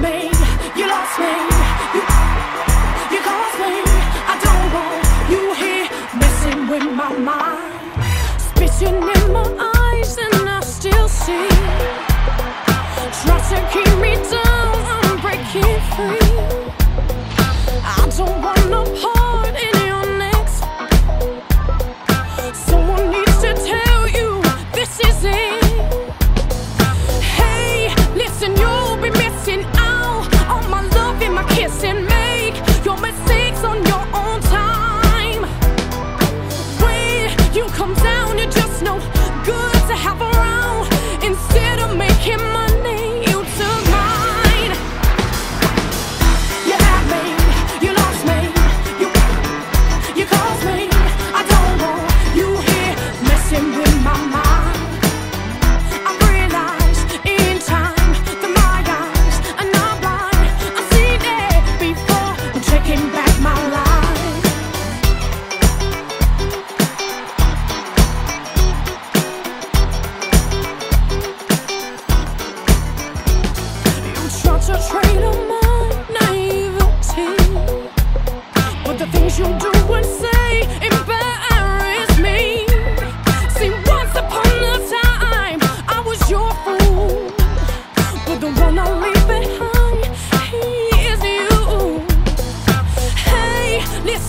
me. no good to have a.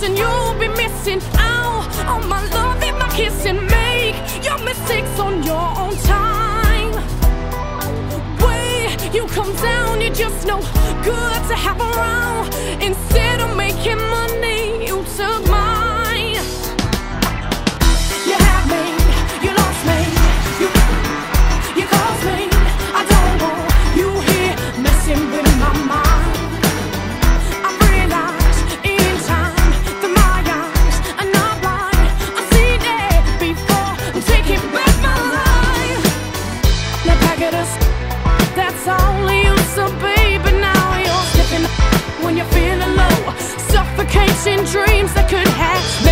missing, you'll be missing out on my love and my kissing. Make your mistakes on your own time. Way you come down, you're just no good to have around. Instead. dreams that could have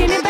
Making it